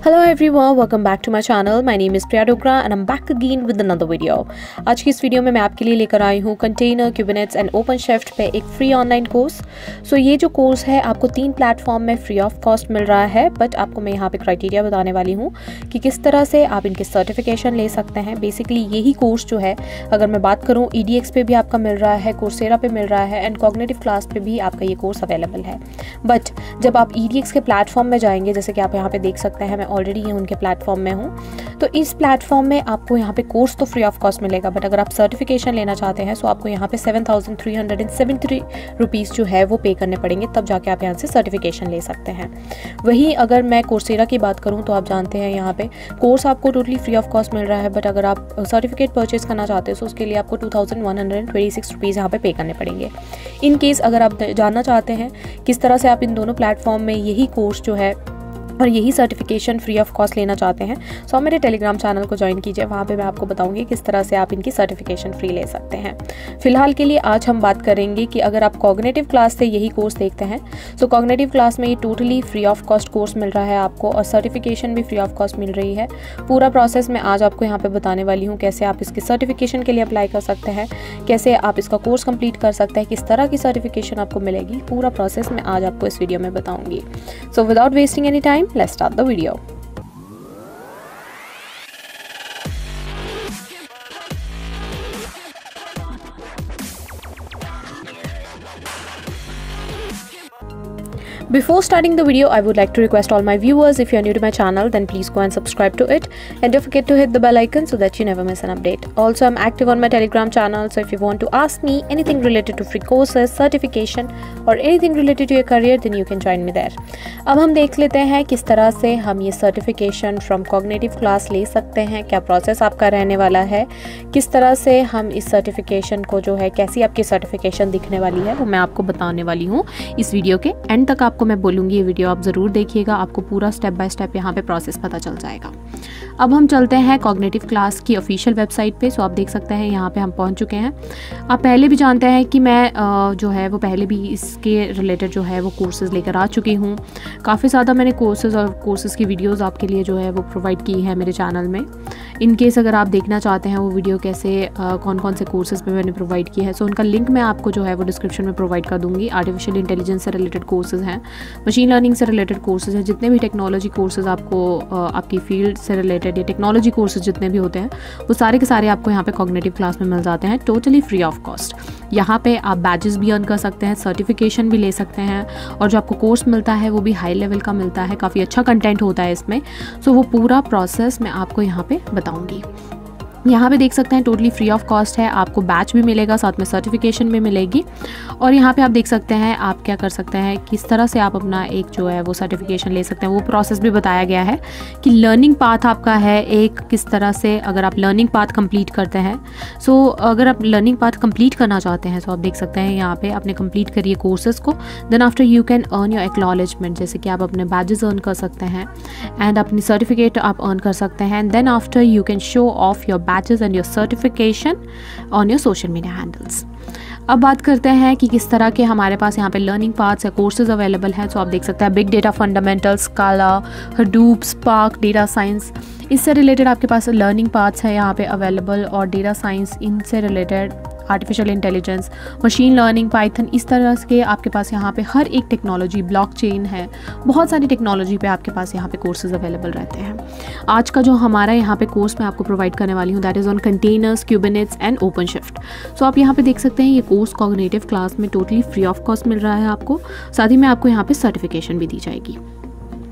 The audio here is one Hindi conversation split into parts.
Hello everyone, welcome back to my channel. My name is Priya Dogra and I'm back again with another video. आज की इस वीडियो में मैं आपके लिए लेकर आई हूँ container Kubernetes and open shift पे एक फ्री ऑनलाइन कोर्स सो ये जो कोर्स है आपको तीन प्लेटफॉर्म में फ्री ऑफ़ कॉस्ट मिल रहा है बट आपको मैं यहाँ पे क्राइटेरिया बताने वाली हूँ कि किस तरह से आप इनके सर्टिफिकेशन ले सकते हैं बेसिकली यही कोर्स जो है अगर मैं बात करूँ ई पे भी आपका मिल रहा है कोर्सेरा पे मिल रहा है एंड कॉग्नेटिव क्लास पे भी आपका ये कोर्स अवेलेबल है बट जब आप ई के प्लेटफॉर्म में जाएँगे जैसे कि आप यहाँ पे देख सकते हैं मैं ऑलरेडी ये उनके प्लेटफॉर्म में हूँ। तो इस प्लेटफॉर्म में आपको यहाँ पे कोर्स तो फ्री ऑफ़ कॉस्ट मिलेगा बट अगर आप सर्टिफिकेशन लेना चाहते हैं तो आपको यहाँ पे seven thousand three hundred and seventy rupees जो है वो पे करने पड़ेंगे, तब जाके आप यहाँ से सर्टिफिकेशन ले सकते हैं। वहीं अगर मैं कोर्सेरा की बात करूँ तो आप जानते हैं यहाँ पे कोर्स आपको टोटली फ्री ऑफ़ कॉस्ट मिल रहा है बट अगर आप सर्टिफिकेट परचेज करना चाहते हैं तो उसके लिए आपको two thousand one hundred and twenty six rupees यहाँ पे पे करने पड़ेंगे। इन केस अगर आप जानना चाहते हैं किस तरह से आप इन दोनों प्लेटफॉर्म में यही कोर्स जो है और यही सर्टिफिकेशन फ्री ऑफ़ कॉस्ट लेना चाहते हैं। सो आप मेरे टेलीग्राम चैनल को ज्वाइन कीजिए, वहाँ पे मैं आपको बताऊँगी किस तरह से आप इनकी सर्टिफिकेशन फ्री ले सकते हैं। फ़िलहाल के लिए आज हम बात करेंगे कि अगर आप कॉग्नेटिव क्लास से यही कोर्स देखते हैं तो कॉग्नेटिव क्लास में ये totally free of cost course मिल रहा है आपको और सर्टिफिकेशन भी फ्री ऑफ़ कॉस्ट मिल रही है। पूरा प्रोसेस मैं आज आपको यहाँ पर बताने वाली हूँ कैसे आप इसके सर्टिफिकेशन के लिए अप्लाई कर सकते हैं, कैसे आप इसका कोर्स कंप्लीट कर सकते हैं, किस तरह की सर्टिफिकेशन आपको मिलेगी। पूरा प्रोसेस मैं आज आपको इस वीडियो में बताऊँगी। So without wasting any time let's start the video. Before starting the video, I would like to request all my viewers, if you're new to my channel, then please go and subscribe to it. And don't forget to hit the bell icon so that you never miss an update. Also, I'm active on my Telegram channel, so if you want to ask me anything related to free courses, certification or anything related to your career, then you can join me there. अब हम देख लेते हैं किस तरह से हम ये सर्टिफिकेशन फ्रॉम कॉग्नेटिव क्लास ले सकते हैं क्या प्रोसेस आपका रहने वाला है किस तरह से हम इस सर्टिफिकेशन को जो है कैसी आपकी सर्टिफिकेशन दिखने वाली है वो मैं आपको बताने वाली हूँ इस वीडियो के एंड तक आप आपको मैं बोलूँगी ये वीडियो आप ज़रूर देखिएगा, आपको पूरा स्टेप बाय स्टेप यहाँ पे प्रोसेस पता चल जाएगा। अब हम चलते हैं कॉग्नेटिव क्लास की ऑफिशियल वेबसाइट पे सो आप देख सकते हैं यहाँ पे हम पहुँच चुके हैं। आप पहले भी जानते हैं कि मैं जो है वो पहले भी इसके रिलेटेड जो है वो कोर्सेज़ लेकर आ चुकी हूँ। काफ़ी ज़्यादा मैंने कोर्सेज़ और कोर्सेज़ की वीडियोज़ आपके लिए जो है वो प्रोवाइड की है मेरे चैनल में। इन केस अगर आप देखना चाहते हैं वो वीडियो कैसे कौन कौन से कोर्सेज़ पे मैंने प्रोवाइड किया है सो उनका लिंक मैं आपको जो है वो डिस्क्रिप्शन में प्रोवाइड कर दूँगी। आर्टिफिशियल इंटेलिजेंस से रिलेटेड कोर्सेज़ हैं। मशीन लर्निंग से रिलेटेड कोर्सेज़ हैं, जितने भी टेक्नोलॉजी कोर्सेज़ आपको आपकी फ़ील्ड से रिलेटेड या टेक्नोलॉजी कोर्सेज जितने भी होते हैं, वो सारे के सारे आपको यहाँ पे कॉग्नेटिव क्लास में मिल जाते हैं टोटली फ्री ऑफ़ कॉस्ट यहाँ पे आप बैजेस भी अर्न कर सकते हैं सर्टिफिकेशन भी ले सकते हैं और जो आपको कोर्स मिलता है, वो भी हाई लेवल का मिलता है, काफ़ी अच्छा कंटेंट होता है इसमें. सो वो पूरा प्रोसेस मैं आपको यहाँ पे बताऊँगी. यहाँ पे देख सकते हैं टोटली फ्री ऑफ़ कॉस्ट है आपको बैच भी मिलेगा साथ में सर्टिफिकेशन भी मिलेगी। और यहाँ पे आप देख सकते हैं आप क्या कर सकते हैं किस तरह से आप अपना एक जो है वो सर्टिफिकेशन ले सकते हैं वो प्रोसेस भी बताया गया है कि लर्निंग पाथ आपका है एक किस तरह से अगर आप लर्निंग पाथ कंप्लीट करते हैं। सो so, अगर आप लर्निंग पाथ कंप्लीट करना चाहते हैं तो आप देख सकते हैं यहाँ पे अपने कंप्लीट करिए कोर्सेज को। Then after you can earn your acknowledgement जैसे कि आप अपने बैजेस अर्न कर सकते हैं एंड अपनी सर्टिफिकेट आप अर्न कर सकते हैं। Then after you can show off your badges and your certification on your social media handles. अब बात करते हैं कि किस तरह के हमारे पास यहाँ पे लर्निंग पार्ट्स या कोर्सेज अवेलेबल हैं तो आप देख सकते हैं big data fundamentals Scala Hadoop Spark data science इससे रिलेटेड आपके पास लर्निंग पार्ट्स है यहाँ पे अवेलेबल और डेटा साइंस इनसे related artificial intelligence machine learning Python इस तरह के आपके पास यहाँ पे हर एक टेक्नोलॉजी ब्लॉकचेन है। बहुत सारी टेक्नोलॉजी पे आपके पास यहाँ पे कोर्सेज अवेलेबल रहते हैं। आज का जो हमारा यहाँ पे कोर्स मैं आपको प्रोवाइड करने वाली हूँ that is on containers Kubernetes and open shift so आप यहाँ पे देख सकते हैं, ये कोर्स कॉग्नेटिव क्लास में टोटली फ्री ऑफ़ कॉस्ट मिल रहा है आपको। साथ ही में आपको यहाँ पे सर्टिफिकेशन भी दी जाएगी।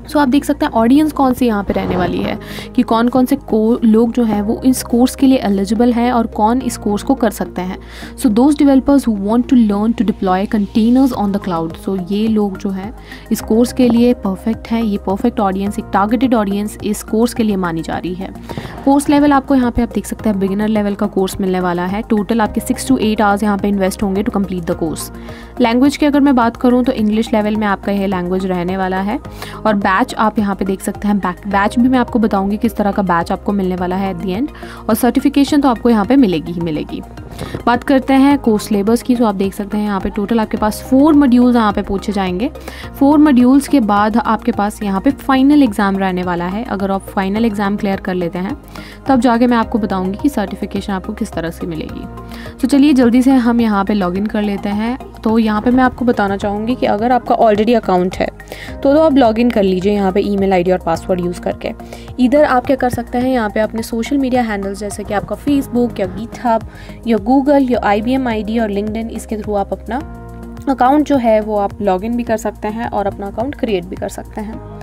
सो so, आप देख सकते हैं ऑडियंस कौन सी यहाँ पे रहने वाली है? कि कौन कौन से लोग जो हैं वो इस कोर्स के लिए एलिजिबल हैं और कौन इस कोर्स को कर सकते हैं। So those developers who want to learn to deploy containers on the cloud so ये लोग जो है इस कोर्स के लिए परफेक्ट है। ये परफेक्ट ऑडियंस एक टारगेटेड ऑडियंस इस कोर्स के लिए मानी जा रही है। कोर्स लेवल आपको यहाँ पे आप देख सकते हैं बिगिनर लेवल का कोर्स मिलने वाला है। टोटल आपके सिक्स टू एट आवर्स यहाँ पे इन्वेस्ट होंगे to complete the course language की अगर मैं बात करूँ तो इंग्लिश लेवल में आपका यह लैंग्वेज रहने वाला है। और बैच आप यहाँ पे देख सकते हैं। बैक बैच भी मैं आपको बताऊँगी किस तरह का बैच आपको मिलने वाला है एट दी एंड और सर्टिफिकेशन तो आपको यहाँ पर मिलेगी ही मिलेगी। बात करते हैं कोर्स सिलेबस की तो आप देख सकते हैं यहाँ पे टोटल आपके पास फोर मॉड्यूल्स यहाँ पे पूछे जाएँगे। फोर मॉड्यूल्स के बाद आपके पास यहाँ पे फाइनल एग्ज़ाम रहने वाला है। अगर आप फाइनल एग्ज़ाम क्लियर कर लेते हैं, तब जाके मैं आपको बताऊँगी कि सर्टिफिकेशन आपको किस तरह से मिलेगी। तो चलिए जल्दी से हम यहाँ पर लॉग कर लेते हैं। तो यहाँ पर मैं आपको बताना चाहूँगी कि अगर आपका ऑलरेडी अकाउंट है तो तो आप लॉग इन कर लीजिए यहाँ पे ईमेल आईडी और पासवर्ड यूज़ करके। इधर आप क्या कर सकते हैं, यहाँ पे अपने सोशल मीडिया हैंडल्स जैसे कि आपका फेसबुक या गीट या गूगल या आई बी और लिंकड इसके थ्रू आप अपना अकाउंट जो है वो आप लॉगिन भी कर सकते हैं और अपना अकाउंट क्रिएट भी कर सकते हैं।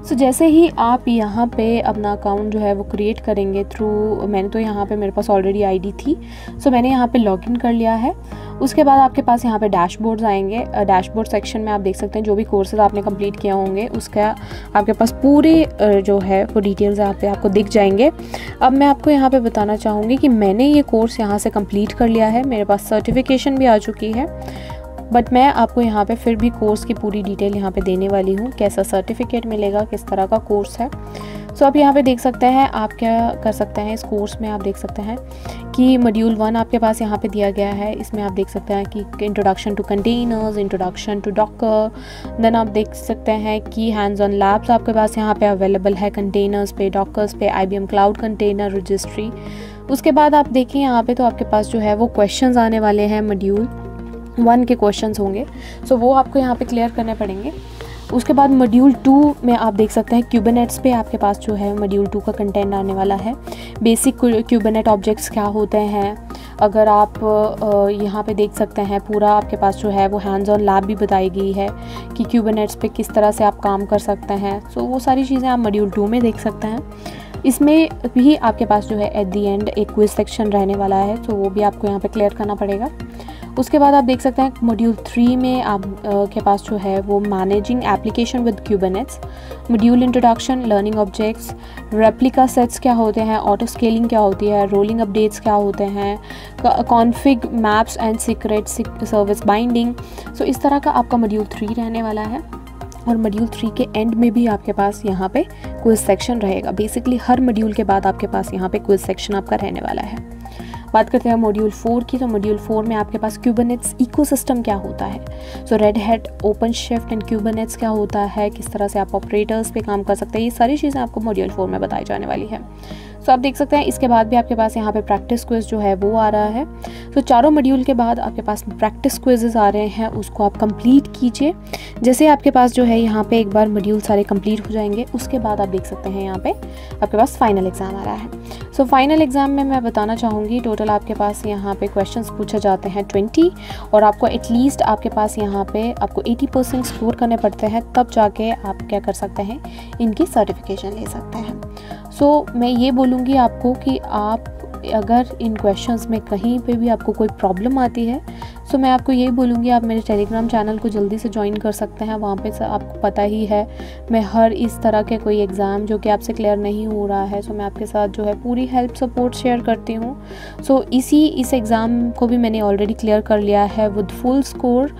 सो so, जैसे ही आप यहाँ पे अपना अकाउंट जो है वो क्रिएट करेंगे थ्रू मैंने तो यहाँ पे मेरे पास ऑलरेडी आईडी थी। सो so, मैंने यहाँ पे लॉगिन कर लिया है। उसके बाद आपके पास यहाँ पे डैशबोर्ड्स आएँगे। डैशबोर्ड सेक्शन में आप देख सकते हैं जो भी कोर्सेज आपने कंप्लीट किया होंगे उसका आपके पास पूरे जो है वो डिटेल्स यहाँ पे आपको दिख जाएँगे। अब मैं आपको यहाँ पे बताना चाहूँगी कि मैंने ये कोर्स यहाँ से कंप्लीट कर लिया है। मेरे पास सर्टिफिकेशन भी आ चुकी है। बट मैं आपको यहाँ पे फिर भी कोर्स की पूरी डिटेल यहाँ पे देने वाली हूँ कैसा सर्टिफिकेट मिलेगा किस तरह का कोर्स है। सो so, आप यहाँ पे देख सकते हैं आप क्या कर सकते हैं इस कोर्स में आप देख सकते हैं कि मॉड्यूल वन आपके पास यहाँ पे दिया गया है। इसमें आप देख सकते हैं कि introduction to containers introduction to Docker then आप देख सकते हैं कि हैंड्स ऑन लैब्स आपके पास यहाँ पे अवेलेबल है कंटेनर्स पे डॉकर्स पे आईबीएम क्लाउड कंटेनर रजिस्ट्री उसके बाद आप देखें यहाँ पे तो आपके पास जो है वो क्वेश्चंस आने वाले हैं मॉड्यूल वन के क्वेश्चंस होंगे। सो so, वो आपको यहाँ पे क्लियर करने पड़ेंगे। उसके बाद मॉड्यूल टू में आप देख सकते हैं क्यूबनेट्स पे आपके पास जो है मॉड्यूल टू का कंटेंट आने वाला है। बेसिक क्यूबनेट ऑब्जेक्ट्स क्या होते हैं? अगर आप यहाँ पे देख सकते हैं, पूरा आपके पास जो है वो हैंड्स ऑन लैब भी बताई गई है कि क्यूबनेट्स पे किस तरह से आप काम कर सकते हैं। सो वो सारी चीज़ें आप मॉड्यूल टू में देख सकते हैं। इसमें भी आपके पास जो है एट दी एंड एक क्विज सेक्शन रहने वाला है। तो वो भी आपको यहाँ पे क्लियर करना पड़ेगा। उसके बाद आप देख सकते हैं मॉड्यूल थ्री में आप के पास जो है वो managing application with Kubernetes module introduction learning objects replica sets क्या होते हैं ऑटो स्केलिंग क्या होती है रोलिंग अपडेट्स क्या होते हैं config maps and secret service binding so इस तरह का आपका मॉड्यूल थ्री रहने वाला है और मॉड्यूल थ्री के एंड में भी आपके पास यहाँ पे क्विज सेक्शन रहेगा। बेसिकली हर मॉड्यूल के बाद आपके पास यहाँ पे क्विज सेक्शन आपका रहने वाला है। बात करते हैं मॉड्यूल फोर की तो मॉड्यूल फोर में आपके पास क्यूबनेट्स इकोसिस्टम क्या होता है? So Red Hat open shift and Kubernetes क्या होता है? किस तरह से आप ऑपरेटर्स पे काम कर सकते हैं? ये सारी चीज़ें आपको मॉड्यूल फोर में बताई जाने वाली है। सो आप देख सकते हैं, इसके बाद भी आपके पास यहाँ पे प्रैक्टिस क्विज जो है वो आ रहा है। तो चारों मॉड्यूल के बाद आपके पास प्रैक्टिस क्विजेज आ रहे हैं, उसको आप कंप्लीट कीजिए। जैसे आपके पास जो है यहाँ पे एक बार मॉड्यूल सारे कंप्लीट हो जाएँगे, उसके बाद आप देख सकते हैं यहाँ पे आपके पास फाइनल एग्ज़ाम आ रहा है। सो फाइनल एग्ज़ाम में मैं बताना चाहूँगी टोटल आपके पास यहाँ पे क्वेश्चन पूछे जाते हैं ट्वेंटी और आपको एटलीस्ट आपके पास यहाँ पे आपको एटी परसेंट स्कोर करने पड़ते हैं, तब जाके आप क्या कर सकते हैं, इनकी सर्टिफिकेशन ले सकते हैं। सो so, मैं ये बोलूँगी आपको कि आप अगर इन क्वेश्चंस में कहीं पे भी आपको कोई प्रॉब्लम आती है सो मैं आपको यही बोलूँगी आप मेरे टेलीग्राम चैनल को जल्दी से ज्वाइन कर सकते हैं। वहाँ पे आपको पता ही है मैं हर इस तरह के कोई एग्ज़ाम जो कि आपसे क्लियर नहीं हो रहा है सो मैं आपके साथ जो है पूरी हेल्प सपोर्ट शेयर करती हूँ। सो इसी इस एग्ज़ाम को भी मैंने ऑलरेडी क्लियर कर लिया है विद फुल स्कोर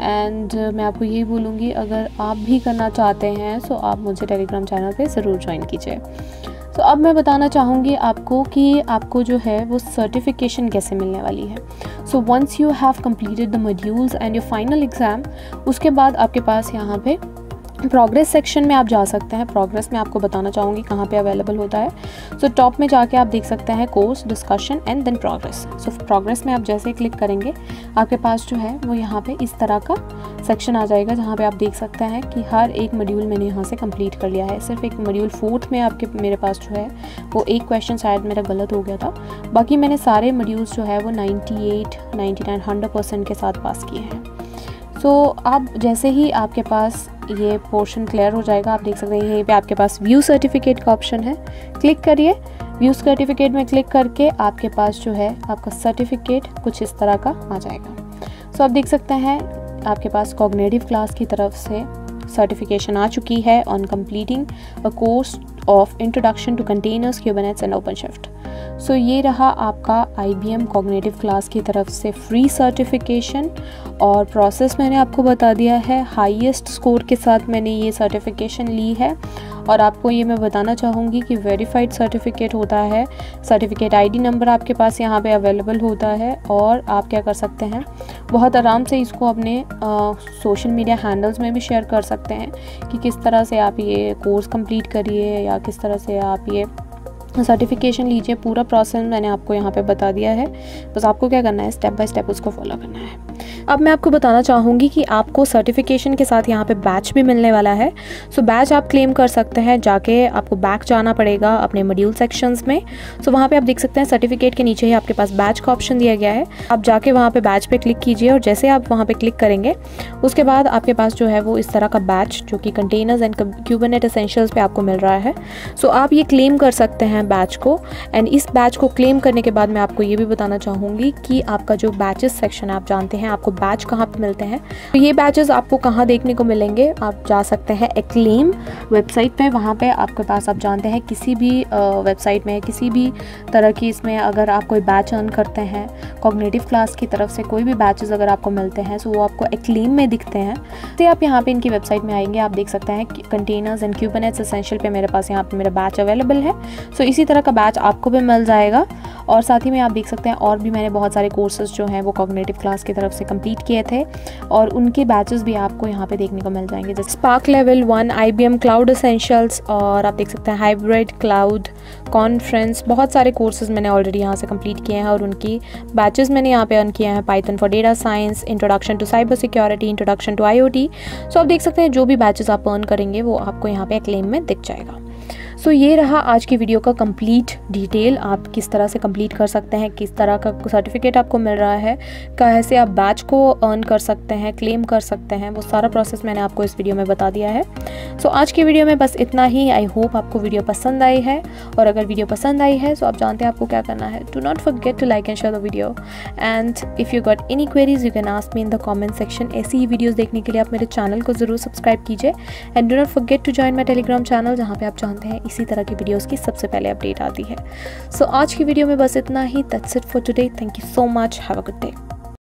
एंड मैं आपको यही बोलूँगी अगर आप भी करना चाहते हैं सो आप मुझे टेलीग्राम चैनल पर ज़रूर ज्वाइन कीजिए। तो अब मैं बताना चाहूँगी आपको कि आपको जो है वो सर्टिफिकेशन कैसे मिलने वाली है। So once you have completed the modules and your final exam उसके बाद आपके पास यहाँ पे प्रोग्रेस सेक्शन में आप जा सकते हैं। प्रोग्रेस में आपको बताना चाहूँगी कहाँ पे अवेलेबल होता है। सो so, टॉप में जाके आप देख सकते हैं course discussion and then progress so progress में आप जैसे क्लिक करेंगे आपके पास जो है वो यहाँ पे इस तरह का सेक्शन आ जाएगा जहाँ पे आप देख सकते हैं कि हर एक मॉड्यूल मैंने यहाँ से कंप्लीट कर लिया है। सिर्फ़ एक मॉड्यूल फोर्थ में आपके मेरे पास जो है वो एक क्वेश्चन शायद मेरा गलत हो गया था। बाकी मैंने सारे मॉड्यूल्स जो है वो ninety eight ninety nine hundred percent के साथ पास किए हैं। सो so, अब जैसे ही आपके पास ये पोर्शन क्लियर हो जाएगा। आप देख सकते हैं यहीं पे आपके पास व्यू सर्टिफिकेट का ऑप्शन है। क्लिक करिए। व्यू सर्टिफिकेट में क्लिक करके आपके पास जो है आपका सर्टिफिकेट कुछ इस तरह का आ जाएगा। सो so, आप देख सकते हैं आपके पास कॉग्नेटिव क्लास की तरफ़ से सर्टिफिकेशन आ चुकी है on completing a course of introduction to containers Kubernetes and open shift so ये रहा आपका I B M cognitive class की तरफ़ से फ्री सर्टिफिकेशन और प्रोसेस मैंने आपको बता दिया है हाइएस्ट स्कोर के साथ मैंने ये सर्टिफिकेशन ली है। और आपको ये मैं बताना चाहूँगी कि वेरीफाइड सर्टिफिकेट होता है। सर्टिफिकेट आईडी नंबर आपके पास यहाँ पे अवेलेबल होता है और आप क्या कर सकते हैं, बहुत आराम से इसको अपने सोशल मीडिया हैंडल्स में भी शेयर कर सकते हैं कि किस तरह से आप ये कोर्स कंप्लीट करिए या किस तरह से आप ये सर्टिफिकेशन लीजिए। पूरा प्रोसेस मैंने आपको यहाँ पे बता दिया है। बस आपको क्या करना है स्टेप बाय स्टेप उसको फॉलो करना है। अब मैं आपको बताना चाहूँगी कि आपको सर्टिफिकेशन के साथ यहाँ पे बैच भी मिलने वाला है। सो so, बैच आप क्लेम कर सकते हैं जाके आपको बैक जाना पड़ेगा अपने मॉड्यूल सेक्शंस में। सो so, वहाँ पे आप देख सकते हैं सर्टिफिकेट के नीचे ही आपके पास बैच का ऑप्शन दिया गया है। आप जाके वहाँ पर बैच पर क्लिक कीजिए और जैसे आप वहाँ पर क्लिक करेंगे उसके बाद आपके पास जो है वो इस तरह का बैच जो कि कंटेनर्स एंड क्यूबरनेट एसेंशियल्स पे आपको मिल रहा है। सो आप ये क्लेम कर सकते हैं बैच को एंड इस बैच को क्लेम करने के बाद मैं आपको ये भी बताना चाहूँगी कि आपका जो बैचेस सेक्शन आप जानते हैं आपको बैच कहाँ पे मिलते हैं? तो ये बैचेस आपको कहाँ देखने को मिलेंगे? आप जा सकते हैं एक्लेम वेबसाइट पे। वहाँ पे आपके पास आप जानते हैं किसी भी वेबसाइट में, किसी भी तरह की इसमें अगर आप कोई बैच अर्न करते हैं, कॉग्नेटिव क्लास की तरफ़ से कोई भी बैचेस अगर आपको मिलते हैं तो वो आपको एक्लेम में दिखते हैं। तो आप यहाँ पे इनकी वेबसाइट में आएँगे, आप देख सकते हैं कंटेनर्स एंड क्यूबनेट्स एसेंशियल पे मेरे पास यहाँ पर मेरा बैच अवेलेबल है। सो इसी तरह का बैच आपको भी मिल जाएगा। और साथ ही में आप देख सकते हैं, और भी मैंने बहुत सारे कोर्सेज जो हैं वो कॉग्नेटिव क्लास की तरफ़ से कंप्लीट किए थे, और उनके बैचेस भी आपको यहाँ पे देखने को मिल जाएँगे, जैसे Spark level one I B M cloud essentials और आप देख सकते हैं हाइब्रिड क्लाउड कॉन्फ्रेंस बहुत सारे कोर्सेज मैंने ऑलरेडी यहाँ से कंप्लीट किए हैं, और उनकी बैचेस मैंने यहाँ पे अर्न किए हैं Python for data science introduction to cyber security introduction to IoT so आप देख सकते हैं, जो भी बैचेस आप अर्न करेंगे, वो आपको यहाँ पे क्लेम में दिख जाएगा। सो ये रहा आज की वीडियो का कंप्लीट डिटेल आप किस तरह से कंप्लीट कर सकते हैं किस तरह का सर्टिफिकेट आपको मिल रहा है कैसे आप बैच को अर्न कर सकते हैं क्लेम कर सकते हैं वो सारा प्रोसेस मैंने आपको इस वीडियो में बता दिया है. सो so, आज की वीडियो में बस इतना ही. आई होप आपको वीडियो पसंद आई है. और अगर वीडियो पसंद आई है तो आप जानते हैं आपको क्या करना है. Do not forget to like and share the video and if you got any queries you can ask me in the comment section ऐसी ही वीडियोज़ देखने के लिए आप मेरे चैनल को ज़रूर सब्सक्राइब कीजिए. And do not forget to join my Telegram channel जहाँ पे आप जानते हैं इसी तरह की वीडियोज़ की सबसे पहले अपडेट आती है। सो so, आज की वीडियो में बस इतना ही। That's it for today thank you so much have a good day